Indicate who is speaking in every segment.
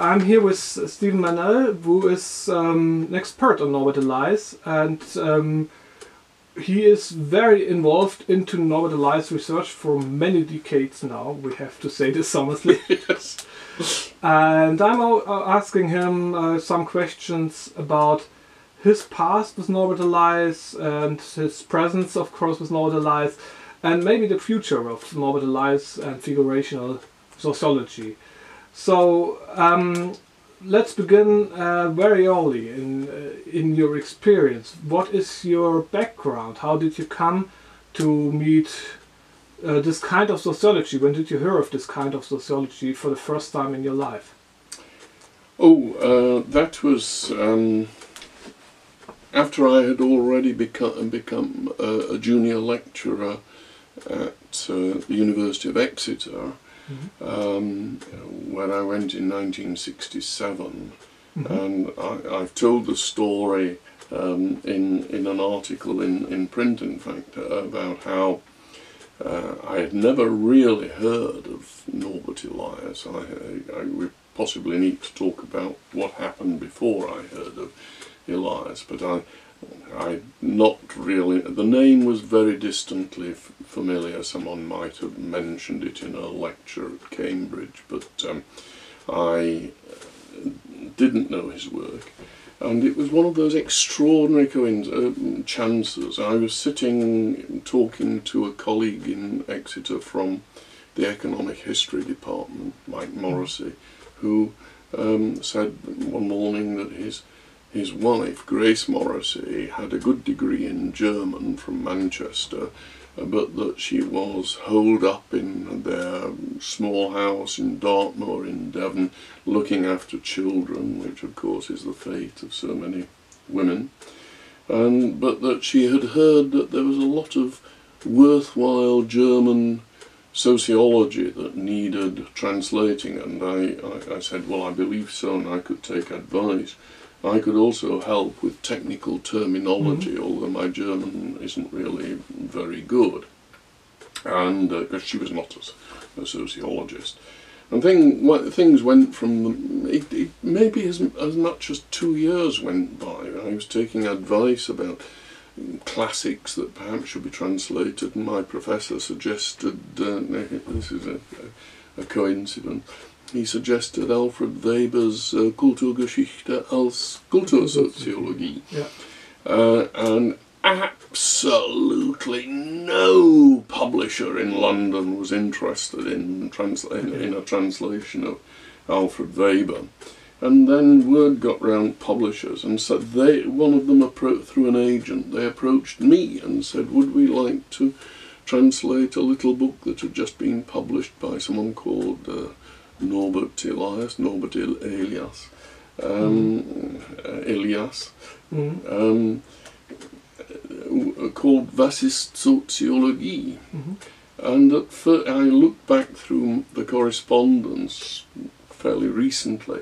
Speaker 1: I'm here with Stephen Mennell, who is um, an expert on Norbert Elias, and um, he is very involved into Norbert Elias research for many decades now. We have to say this honestly.
Speaker 2: yes.
Speaker 1: And I'm asking him uh, some questions about his past with Norbert Elias and his presence, of course, with Norbert Elias, and maybe the future of Norbert Elias and figurational sociology. So um, let's begin uh, very early in uh, in your experience. What is your background? How did you come to meet uh, this kind of sociology? When did you hear of this kind of sociology for the first time in your life?
Speaker 2: Oh, uh, that was um, after I had already become become a, a junior lecturer at uh, the University of Exeter
Speaker 1: Mm-hmm.
Speaker 2: um, when I went in 1967,
Speaker 1: Mhm.
Speaker 2: and I, I've told the story um, in in an article in, in print, in fact, about how uh, I had never really heard of Norbert Elias. I, I, I we possibly need to talk about what happened before I heard of Elias, but I I not really. The name was very distantly familiar. Someone might have mentioned it in a lecture at Cambridge, but um, I uh, didn't know his work. And it was one of those extraordinary coinc- uh, chances. I was sitting talking to a colleague in Exeter from the economic history department, Mike Morrissey, who um, said one morning that his his wife, Grace Morrissey, had a good degree in German from Manchester, uh, but that she was holed up in their small house in Dartmoor in Devon, looking after children, which of course is the fate of so many women. But that she had heard that there was a lot of worthwhile German sociology that needed translating, and I, I, I said, well, I believe so, and I could take advice. I could also help with technical terminology, although my German isn't really very good, and because she was not a, a sociologist. And thing, things went from the, it, it, maybe as, as much as two years went by. I was taking advice about classics that perhaps should be translated, and my professor suggested uh, this is a, a coincidence. He suggested Alfred Weber's uh, Kulturgeschichte als Kultursoziologie.
Speaker 1: Yeah.
Speaker 2: Uh, and absolutely no publisher in London was interested in, transla- in, in a translation of Alfred Weber. And then word got round publishers, and said they one of them appro- through an agent. They approached me and said, "Would we like to translate a little book that had just been published by someone called uh, Norbert Elias, Norbert El- Elias, um, uh, Elias,
Speaker 1: Mhm.
Speaker 2: um, uh, called Was ist Soziologie?
Speaker 1: Mhm.
Speaker 2: And I looked back through the correspondence fairly recently,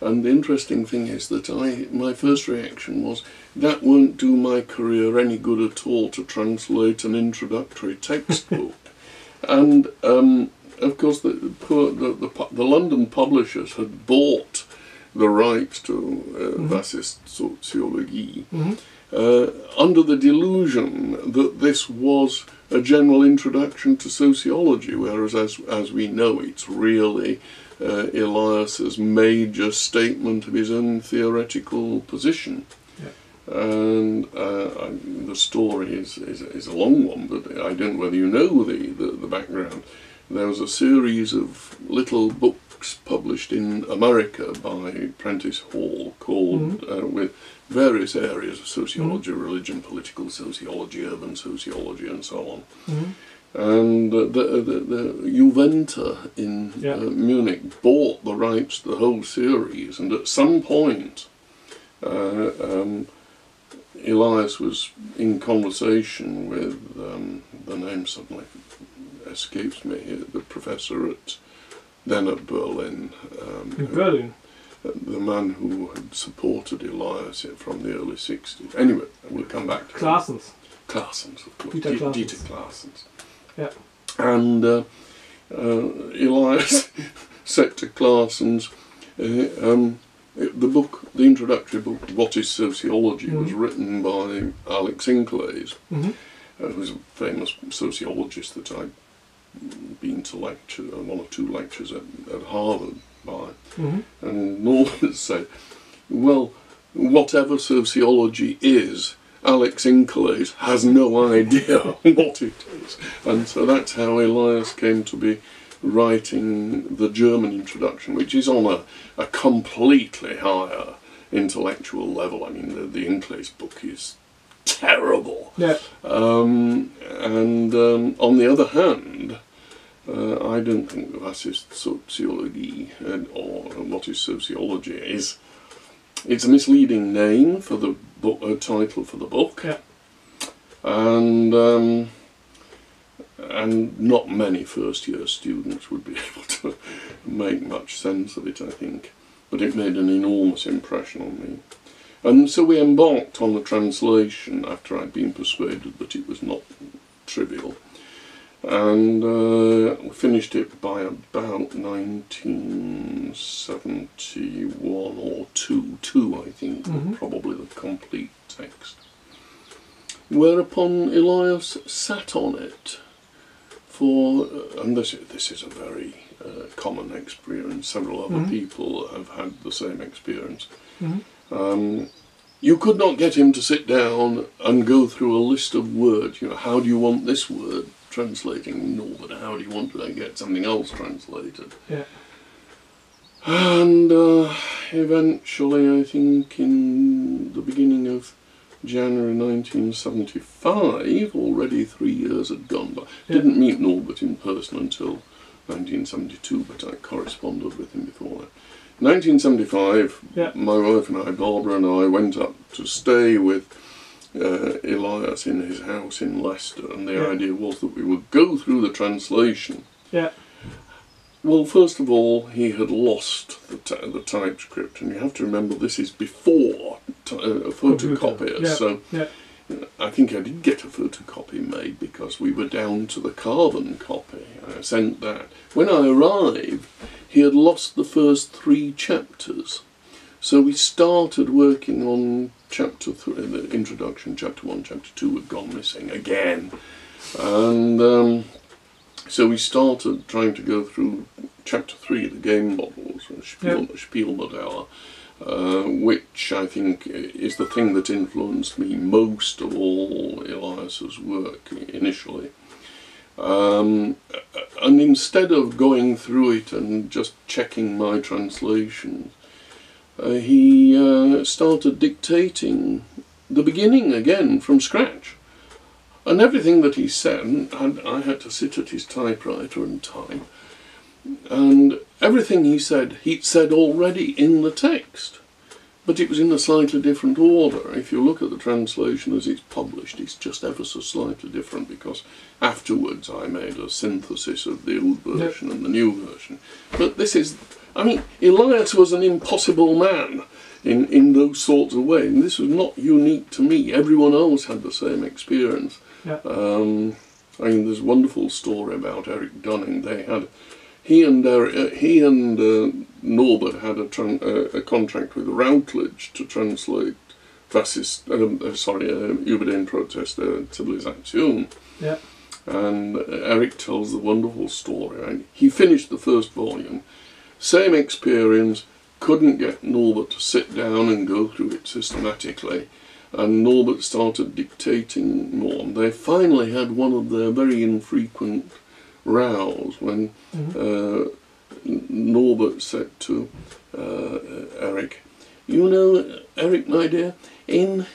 Speaker 2: and the interesting thing is that I my first reaction was that won't do my career any good at all to translate an introductory textbook, and um, of course the, poor, the, the the London publishers had bought the rights to uh. Was ist Soziologie
Speaker 1: Mhm.
Speaker 2: uh, under the delusion that this was a general introduction to sociology, whereas, as, as we know, it's really uh, Elias's major statement of his own theoretical position. And uh, I, the story is, is, is a long one, but I don't know whether you know the, the, the background. There was a series of little books published in America by Prentice Hall called uh, with various areas of sociology, religion, political sociology, urban sociology, and so on.
Speaker 1: Mhm.
Speaker 2: And uh, the, the, the Juventa in
Speaker 1: Yeah.
Speaker 2: uh, Munich bought the rights to the whole series, and at some point, uh, um, Elias was in conversation with um, the name suddenly escapes me here, the professor at then at Berlin, um, who-
Speaker 1: Berlin.
Speaker 2: the man who had supported Elias from the early 60s. Anyway, we'll come back to.
Speaker 1: Classens.
Speaker 2: Claessens, of course.
Speaker 1: Dieter
Speaker 2: Di-
Speaker 1: Claessens.
Speaker 2: Dieter Claessens.
Speaker 1: Yeah.
Speaker 2: And uh, uh, Elias said to Claessens, Uh, um, the book, the introductory book, What is Sociology, was
Speaker 1: Mhm.
Speaker 2: written by Alex Inkeles,
Speaker 1: Mhm.
Speaker 2: uh, who's a famous sociologist that I'd been to lecture, uh, one or two lectures at, at Harvard by.
Speaker 1: Mhm.
Speaker 2: And Norman said, well, whatever sociology is, Alex Inkeles has no idea what it is. And so that's how Elias came to be writing the German introduction, which is on a, a completely higher intellectual level. I mean, the, the Inkeles book is terrible. Um, and um, on the other hand, uh, I don't think is sociology and, or what is sociology is. It's a misleading name for the book, uh, title for the book,
Speaker 1: Yeah.
Speaker 2: and um, and not many first-year students would be able to make much sense of it. I think, but it made an enormous impression on me. And so we embarked on the translation after I'd been persuaded that it was not trivial. And uh, we finished it by about 1971 or 2, 2 I think, were
Speaker 1: Mhm.
Speaker 2: probably the complete text. Whereupon Elias sat on it for, uh, and this, this is a very uh, common experience, several other
Speaker 1: Mhm.
Speaker 2: people have had the same experience.
Speaker 1: Mhm.
Speaker 2: Um, you could not get him to sit down and go through a list of words. You know, how do you want this word translating? No, but how do you want to get something else translated?
Speaker 1: Yeah.
Speaker 2: And uh, eventually, I think in the beginning of January 1975, already three years had gone by.
Speaker 1: Yeah.
Speaker 2: Didn't meet Norbert in person until 1972, but I corresponded with him before that. 1975,
Speaker 1: Yeah.
Speaker 2: my wife and I, Barbara and I, went up to stay with uh, Elias in his house in Leicester, and the
Speaker 1: Yeah.
Speaker 2: idea was that we would go through the translation.
Speaker 1: Yeah.
Speaker 2: Well, first of all, he had lost the, t- the typescript, and you have to remember this is before t- uh, photocopiers,
Speaker 1: Yeah.
Speaker 2: so
Speaker 1: Yeah.
Speaker 2: I think I did get a photocopy made because we were down to the carbon copy. I sent that. When I arrived, he had lost the first three chapters. So we started working on chapter three, the introduction, chapter one, chapter two had gone missing again. And um, so we started trying to go through chapter three, the game models, Spiel, Spielmodelle, uh, which I think is the thing that influenced me most of all Elias's work initially. Um, and instead of going through it and just checking my translation, uh, he uh, started dictating the beginning again from scratch. And everything that he said, I had to sit at his typewriter and type. And everything he said, he'd said already in the text. But it was in a slightly different order. If you look at the translation as it's published, it's just ever so slightly different because afterwards I made a synthesis of the old version and the new version. But this is, I mean, Elias was an impossible man in, in those sorts of ways. And this was not unique to me. Everyone else had the same experience.
Speaker 1: Yeah.
Speaker 2: Um, I mean, there's a wonderful story about Eric Dunning. They had, he and uh, he and uh, Norbert had a, tran- uh, a contract with Routledge to translate Fascist, um, uh, sorry, uh, Über den Prozess der Zivilisation.
Speaker 1: Yeah.
Speaker 2: And uh, Eric tells the wonderful story. Right? He finished the first volume, same experience, couldn't get Norbert to sit down and go through it systematically. And Norbert started dictating more. And they finally had one of their very infrequent rows when
Speaker 1: Mhm.
Speaker 2: uh, Norbert said to uh, Eric, You know, Eric, my dear, in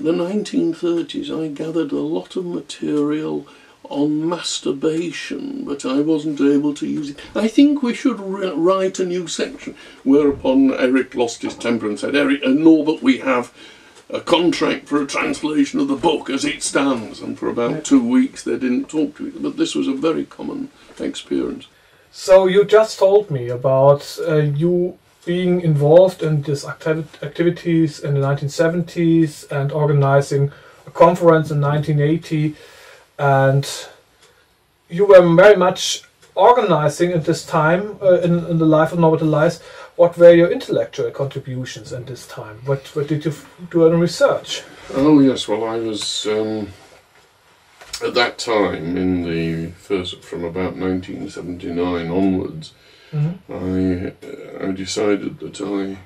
Speaker 2: the 1930s I gathered a lot of material on masturbation, but I wasn't able to use it. I think we should ri- write a new section. Whereupon Eric lost his temper and said, Eric, uh, Norbert, we have a contract for a translation of the book as it stands. And for about two weeks they didn't talk to each other. But this was a very common experience.
Speaker 1: So you just told me about uh, you being involved in these activi- activities in the 1970s and organizing a conference in 1980, and you were very much organizing at this time uh, in, in the life of Norbert Elias. What were your intellectual contributions at this time? What what did you f- do in research?
Speaker 2: Oh yes, well I was um, at that time in the first from about 1979 onwards. I I decided that I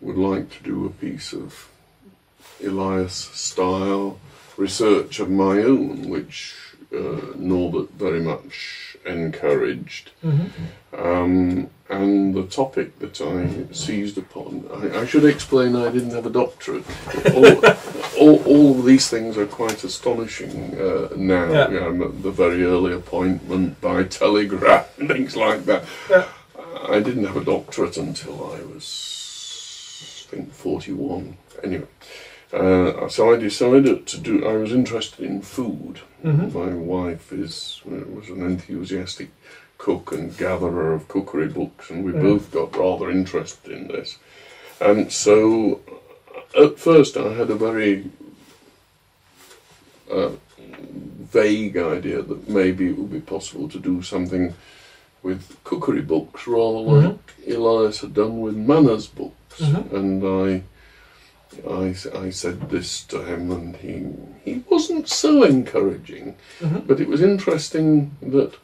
Speaker 2: would like to do a piece of Elias style research of my own, which uh, Norbert very much encouraged. Um, and the topic that I seized upon, I, I should explain I didn't have a doctorate. All, all, all these things are quite astonishing uh, now.
Speaker 1: Yeah.
Speaker 2: You know, the very early appointment by telegraph and things like that.
Speaker 1: Yeah.
Speaker 2: I didn't have a doctorate until I was, I think, 41. Anyway, uh, so I decided to do. I was interested in food. My wife is was an enthusiastic cook and gatherer of cookery books, and we both got rather interested in this. And so, at first, I had a very uh, vague idea that maybe it would be possible to do something with cookery books rather like Elias had done with manners books. And I, I, I said this to him, and he he wasn't so encouraging, but it was interesting that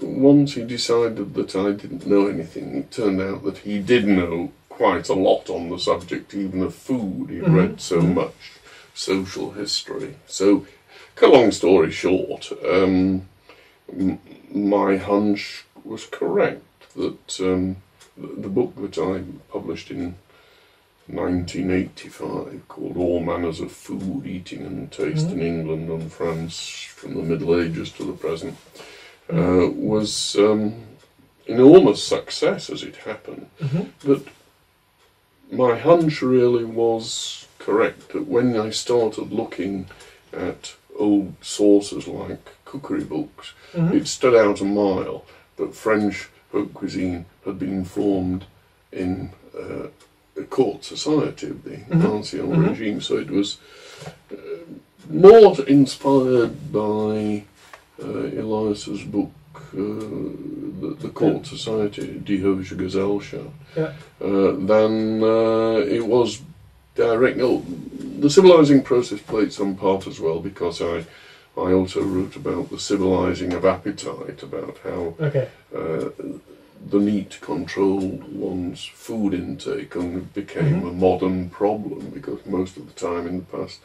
Speaker 2: once he decided that I didn't know anything, it turned out that he did know quite a lot on the subject, even of food. He read so much social history. So, cut a long story short, um, m- my hunch was correct that um, the, the book that I published in 1985 called All Manners of Food, Eating and Taste in England and France from the Middle Ages to the present uh, was um, enormous success as it happened. But my hunch really was correct that when I started looking at old sources like cookery books, it stood out a mile that French haute cuisine had been formed in uh, the court society of the Ancien regime, so it was uh, more inspired by uh, Elias's book, uh, the, the Court Society, Die Höfische Gesellschaft,
Speaker 1: Yeah.
Speaker 2: uh, than uh, it was direct. Oh, the civilizing process played some part as well because I, I also wrote about the civilizing of appetite, about how
Speaker 1: Okay.
Speaker 2: The need to control one's food intake only became a modern problem because most of the time in the past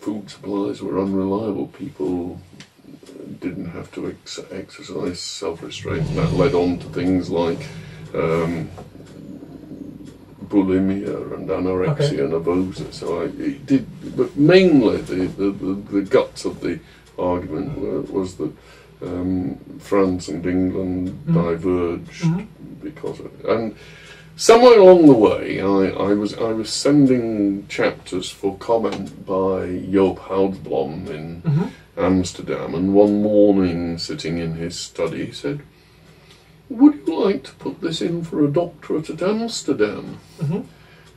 Speaker 2: food supplies were unreliable. People didn't have to ex- exercise self-restraint, and that led on to things like um, bulimia and anorexia nervosa. So I, it did, but mainly the, the, the, the guts of the argument were, was that um, France and England mm-hmm. diverged mm-hmm. because of it. And somewhere along the way, I, I was I was sending chapters for comment by Joop Goudsblom in mm-hmm. Amsterdam, and one morning, sitting in his study, he said, "Would you like to put this in for a doctorate at Amsterdam?"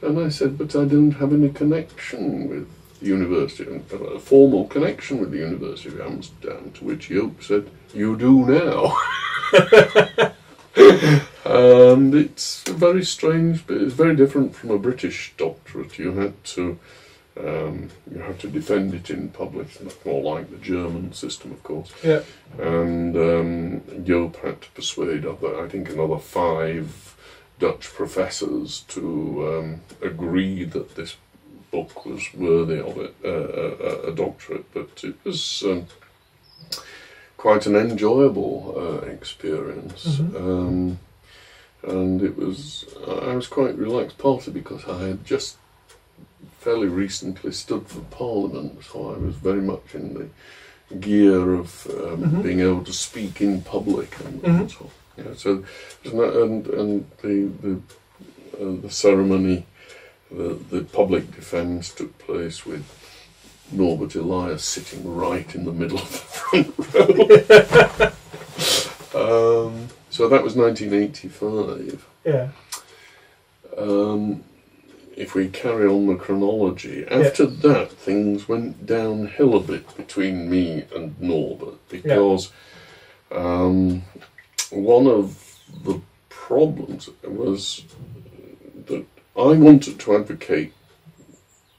Speaker 2: And I said, "But I don't have any connection with." The University, a formal connection with the University of Amsterdam, to which Joop said, You do now. and it's very strange, but it's very different from a British doctorate. You had to um, you had to defend it in public, much more like the German system, of course.
Speaker 1: Yeah.
Speaker 2: And um, Joop had to persuade other, I think, another five Dutch professors to um, agree that this book was worthy of it, uh, a, a doctorate. But it was um, quite an enjoyable uh, experience. Um, and it was, I was quite relaxed, partly because I had just fairly recently stood for Parliament, so I was very much in the gear of um, being able to speak in public and, and so on. Yeah, so and and the the uh, the ceremony, the the public defence took place with Norbert Elias sitting right in the middle of the front row. um, so that was 1985.
Speaker 1: Yeah.
Speaker 2: Um, if we carry on the chronology, after that things went downhill a bit between me and Norbert because um, one of the problems was that I wanted to advocate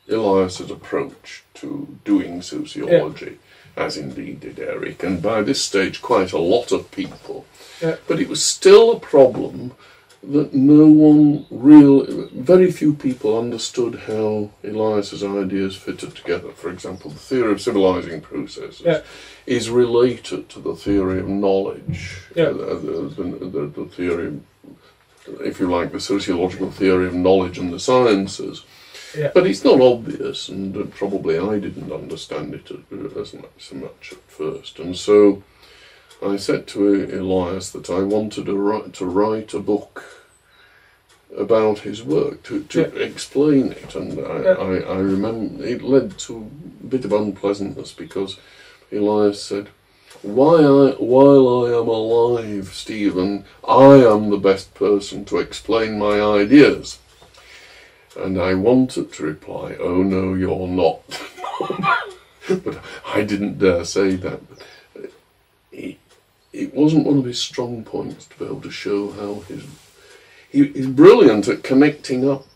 Speaker 2: Elias's approach to doing sociology, as indeed did Eric, and by this stage quite a lot of people.
Speaker 1: Yeah.
Speaker 2: But it was still a problem that no one real, very few people understood how Elias's ideas fitted together. For example, the theory of civilizing processes
Speaker 1: Yeah.
Speaker 2: is related to the theory of knowledge,
Speaker 1: Yeah.
Speaker 2: uh, the, the, the, the theory, if you like, the sociological theory of knowledge and the sciences.
Speaker 1: Yeah.
Speaker 2: But it's not obvious, and uh, probably I didn't understand it uh, as much, so much at first. And so I said to Elias that I wanted to write, to write a book about his work, to, to explain it. And I,
Speaker 1: Yeah.
Speaker 2: I, I remember it led to a bit of unpleasantness because Elias said, why I, while I am alive, Stephen, I am the best person to explain my ideas. And I wanted to reply, oh no, you're not. but I didn't dare say that. It, it wasn't one of his strong points to be able to show how his. He, he's brilliant at connecting up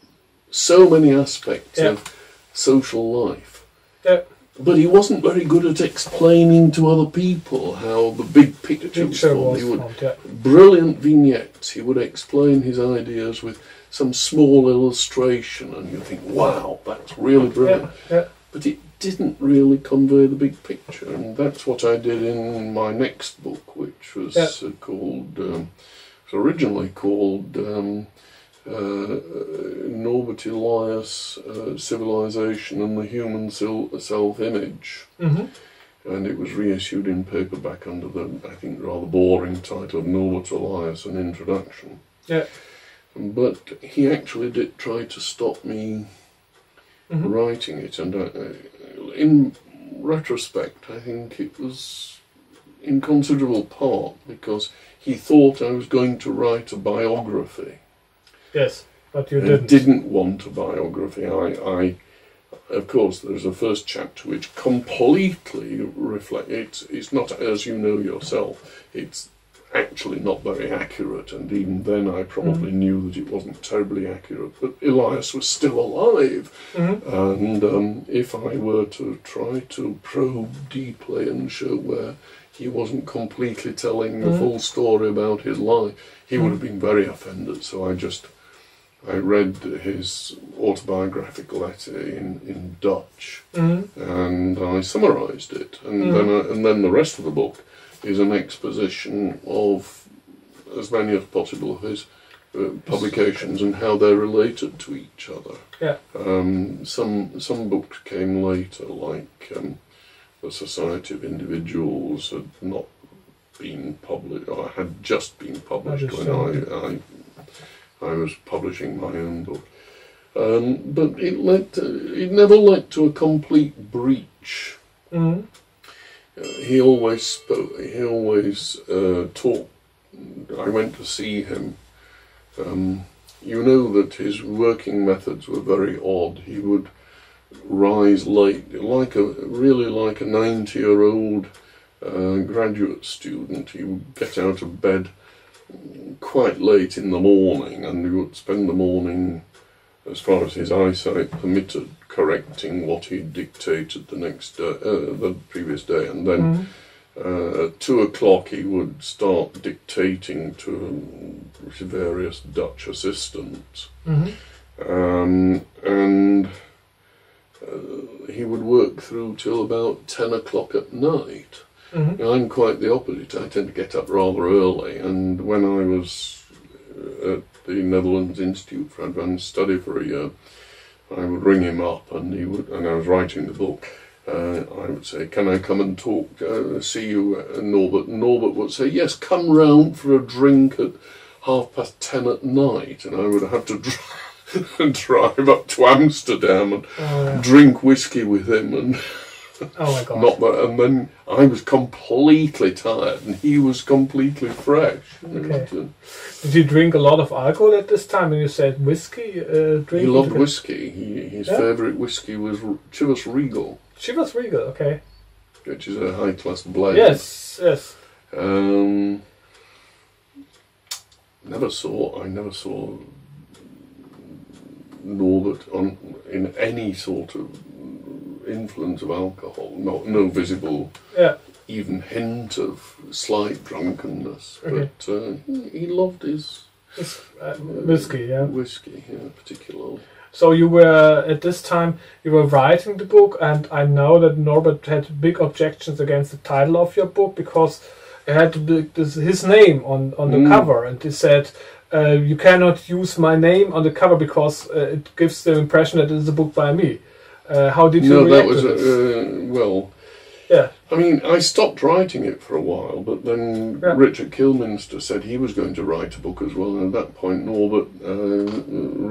Speaker 2: so many aspects
Speaker 1: Yeah.
Speaker 2: of social life.
Speaker 1: Yeah.
Speaker 2: But he wasn't very good at explaining to other people how the big picture was
Speaker 1: Picture was
Speaker 2: He would,
Speaker 1: formed, yeah.
Speaker 2: brilliant vignettes. He would explain his ideas with some small illustration, and you think, wow, that's really brilliant.
Speaker 1: Yeah, yeah.
Speaker 2: But it didn't really convey the big picture, and that's what I did in my next book, which was uh, called, um, it was originally called um, uh, Norbert Elias, uh, Civilization and the Human Sil- Self-Image
Speaker 1: hmm
Speaker 2: and it was reissued in paperback under the, I think, rather boring title of Norbert Elias, An Introduction.
Speaker 1: Yeah.
Speaker 2: But he actually did try to stop me
Speaker 1: hmm
Speaker 2: writing it, and uh, in retrospect, I think it was in considerable part because he thought I was going to write a biography.
Speaker 1: Yes, but you
Speaker 2: I
Speaker 1: didn't.
Speaker 2: didn't want a biography. I, I, of course, there's a first chapter which completely reflects. It's, it's not as you know yourself. It's actually not very accurate, and even then, I probably knew that it wasn't terribly accurate. But Elias was still alive,
Speaker 1: Mhm.
Speaker 2: and um, if I were to try to probe deeply and show where he wasn't completely telling the
Speaker 1: Mhm.
Speaker 2: full story about his life, he would have been very offended. So I just I read his autobiographical letter in, in Dutch
Speaker 1: Mhm.
Speaker 2: and I summarised it, and
Speaker 1: Mhm.
Speaker 2: then I, and then the rest of the book is an exposition of as many as possible of his uh, publications and how they're related to each other.
Speaker 1: Yeah.
Speaker 2: Um, some some books came later, like um, the Society of Individuals had not been published, or had just been published when I, I I was publishing my own book. Um, but it led to, it never led to a complete breach.
Speaker 1: Mhm.
Speaker 2: Uh, he always spoke. He always uh, talked. I went to see him. Um, you know that his working methods were very odd. He would rise late, like a really like a ninety-year-old uh, graduate student. He would get out of bed quite late in the morning, and he would spend the morning, as far as his eyesight permitted, correcting what he dictated the next day, uh, the previous day, and then
Speaker 1: Mhm.
Speaker 2: uh, at two o'clock he would start dictating to various Dutch assistants,
Speaker 1: Mhm.
Speaker 2: um, and uh, he would work through till about ten o'clock at night.
Speaker 1: Mhm.
Speaker 2: I'm quite the opposite. I tend to get up rather early, and when I was uh, at the Netherlands Institute for Advanced Study for a year, I would ring him up, and he would, and I was writing the book. Uh, I would say, "Can I come and talk? Uh, see you, uh, Norbert?" Norbert would say, "Yes, come round for a drink at half past ten at night," and I would have to dri- drive up to Amsterdam and
Speaker 1: Oh, yeah.
Speaker 2: drink whiskey with him and.
Speaker 1: oh my god.
Speaker 2: Not that, and then I was completely tired, and he was completely fresh.
Speaker 1: Okay. Did you drink a lot of alcohol at this time? And you said whiskey. Uh,
Speaker 2: uh,
Speaker 1: drink.
Speaker 2: he loved whiskey. He, his
Speaker 1: Yeah.
Speaker 2: favourite whiskey was R- Chivas Regal,
Speaker 1: Chivas Regal. Okay.
Speaker 2: which is a high class blend.
Speaker 1: Yes. Yes.
Speaker 2: Um, never saw. I never saw Norbert on in any sort of influence of alcohol. Not no visible,
Speaker 1: Yeah.
Speaker 2: even hint of slight drunkenness.
Speaker 1: Okay.
Speaker 2: But uh, he, he loved his
Speaker 1: It's, uh, whiskey, yeah.
Speaker 2: whiskey, yeah, particularly.
Speaker 1: So you were at this time you were writing the book, and I know that Norbert had big objections against the title of your book because it had to be this, his name on on the
Speaker 2: Mm.
Speaker 1: cover, and he said. Uh, you cannot use my name on the cover because uh, it gives the impression that it is a book by me. Uh, how did you
Speaker 2: No,
Speaker 1: react
Speaker 2: that was
Speaker 1: this?
Speaker 2: uh, well.
Speaker 1: yeah,
Speaker 2: I mean, I stopped writing it for a while, but then
Speaker 1: Yeah.
Speaker 2: Richard Kilminster said he was going to write a book as well, and at that point Norbert uh,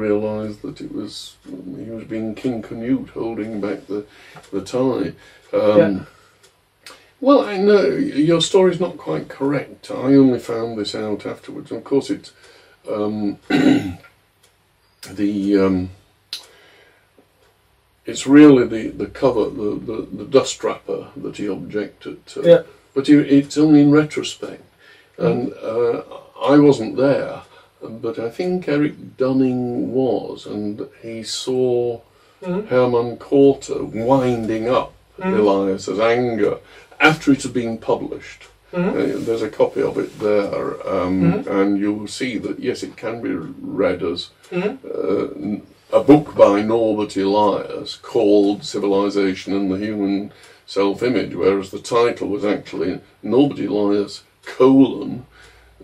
Speaker 2: realised that it was he was being King Canute, holding back the the tie. Um,
Speaker 1: Yeah.
Speaker 2: Well, I know your story's not quite correct. I only found this out afterwards. Of course, it's um, the. Um, it's really the, the cover, the, the, the dust wrapper that he objected to.
Speaker 1: Yeah.
Speaker 2: But he, it's only in retrospect. And uh, I wasn't there, but I think Eric Dunning was, and he saw
Speaker 1: Mhm.
Speaker 2: Hermann Korte winding up
Speaker 1: Mhm.
Speaker 2: Elias's anger after it had been published.
Speaker 1: Mhm.
Speaker 2: Uh, there's a copy of it there, um, and you'll see that yes, it can be read as uh, a book by Norbert Elias called Civilization and the Human Self-Image, whereas the title was actually Norbert Elias colon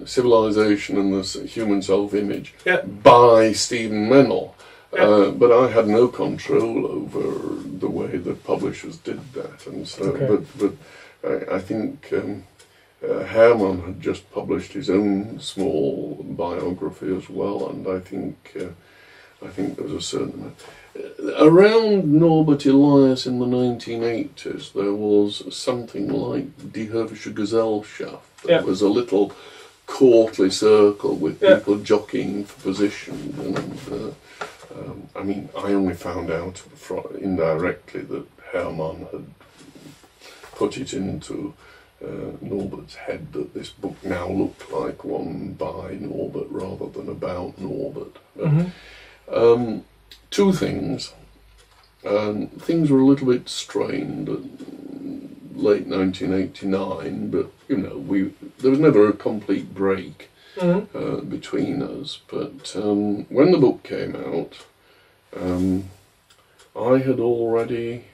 Speaker 2: Civilization and the Human Self-Image
Speaker 1: Yeah.
Speaker 2: by Stephen Mennell.
Speaker 1: Yeah.
Speaker 2: Uh, but I had no control over the way that publishers did that, and so.
Speaker 1: Okay.
Speaker 2: But but I, I think um, uh, Hermann had just published his own small biography as well, and I think uh, I think there was a certain amount. Around Norbert Elias in the 1980s, there was something like Die Höfische Gesellschaft. There
Speaker 1: Yeah.
Speaker 2: was a little courtly circle with
Speaker 1: Yeah.
Speaker 2: people jockeying for position, and uh, um, I mean, I only found out indirectly that Hermann had put it into uh, Norbert's head that this book now looked like one by Norbert rather than about Norbert. But,
Speaker 1: Mhm.
Speaker 2: Um, two things. Um, things were a little bit strained late 1989, but you know, we there was never a complete break
Speaker 1: Mhm.
Speaker 2: uh, between us. But um, when the book came out, um, I had already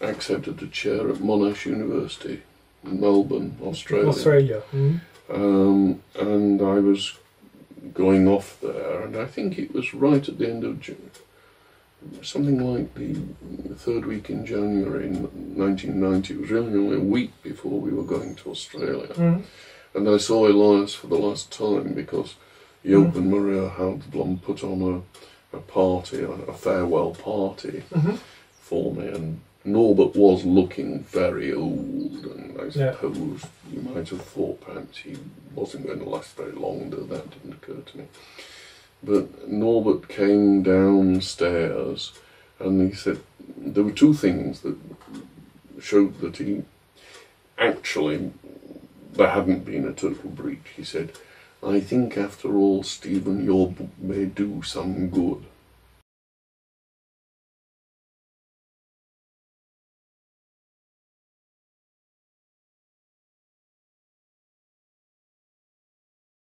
Speaker 2: accepted a chair at Monash University in Melbourne, Australia.
Speaker 1: Australia. Mhm.
Speaker 2: Um, and I was going off there, and I think it was right at the end of June, something like the third week in January in 1990. It was really only a week before we were going to Australia.
Speaker 1: Mhm.
Speaker 2: And I saw Elias for the last time because Joop and Maria Goudsblom put on a, a party, a, a farewell party
Speaker 1: Mhm.
Speaker 2: for me, and Norbert was looking very old, and I
Speaker 1: Yeah.
Speaker 2: suppose you might have thought perhaps he wasn't going to last very long, though that didn't occur to me. But Norbert came downstairs and he said there were two things that showed that he actually there hadn't been a total breach. He said, I think after all, Stephen, your book may do some good.